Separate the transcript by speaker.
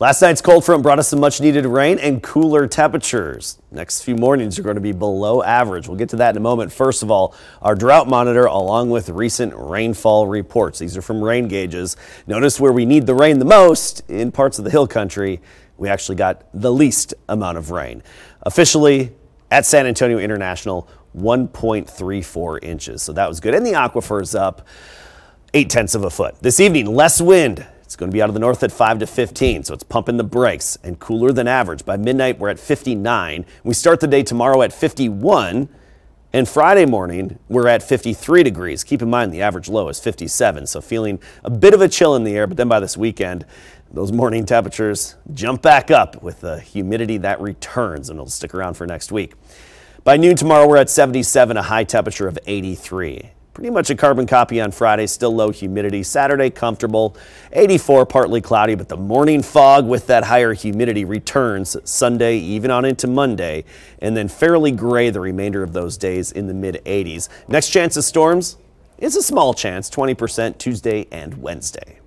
Speaker 1: Last night's cold front brought us some much needed rain and cooler temperatures. Next few mornings are going to be below average. We'll get to that in a moment. First of all, our drought monitor along with recent rainfall reports. These are from rain gauges. Notice where we need the rain the most in parts of the hill country. We actually got the least amount of rain. Officially at San Antonio International, 1.34 inches. So that was good. And the aquifer is up eight tenths of a foot. This evening, less wind. It's going to be out of the north at 5 to 15, so it's pumping the brakes and cooler than average. By midnight, we're at 59. We start the day tomorrow at 51, and Friday morning, we're at 53 degrees. Keep in mind, the average low is 57, so feeling a bit of a chill in the air, but then by this weekend, those morning temperatures jump back up with the humidity that returns, and it'll stick around for next week. By noon tomorrow, we're at 77, a high temperature of 83. Pretty much a carbon copy on Friday, still low humidity. Saturday, comfortable. 84, partly cloudy, but the morning fog with that higher humidity returns Sunday, even on into Monday, and then fairly gray the remainder of those days in the mid 80s. Next chance of storms is a small chance, 20% Tuesday and Wednesday.